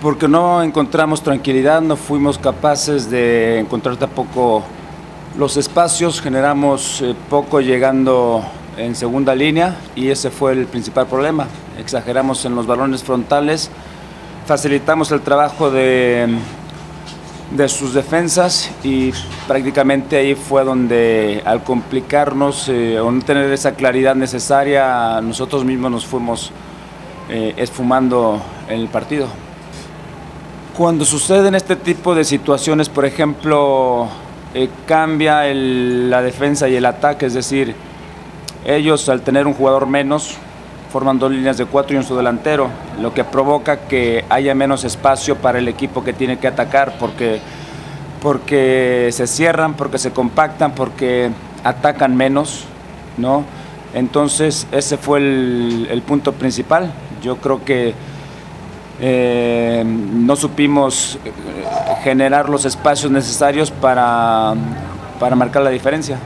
Porque no encontramos tranquilidad, no fuimos capaces de encontrar tampoco los espacios, generamos eh, poco llegando en segunda línea y ese fue el principal problema. Exageramos en los balones frontales, facilitamos el trabajo de, de sus defensas y prácticamente ahí fue donde al complicarnos eh, o no tener esa claridad necesaria, nosotros mismos nos fuimos eh, esfumando el partido. Cuando suceden este tipo de situaciones, por ejemplo, eh, cambia la defensa y el ataque, es decir, ellos al tener un jugador menos forman dos líneas de cuatro y un su delantero, lo que provoca que haya menos espacio para el equipo que tiene que atacar porque, porque se cierran, porque se compactan, porque atacan menos, ¿no? Entonces ese fue el, el punto principal. Yo creo que eh, no supimos eh, generar los espacios necesarios para, para marcar la diferencia.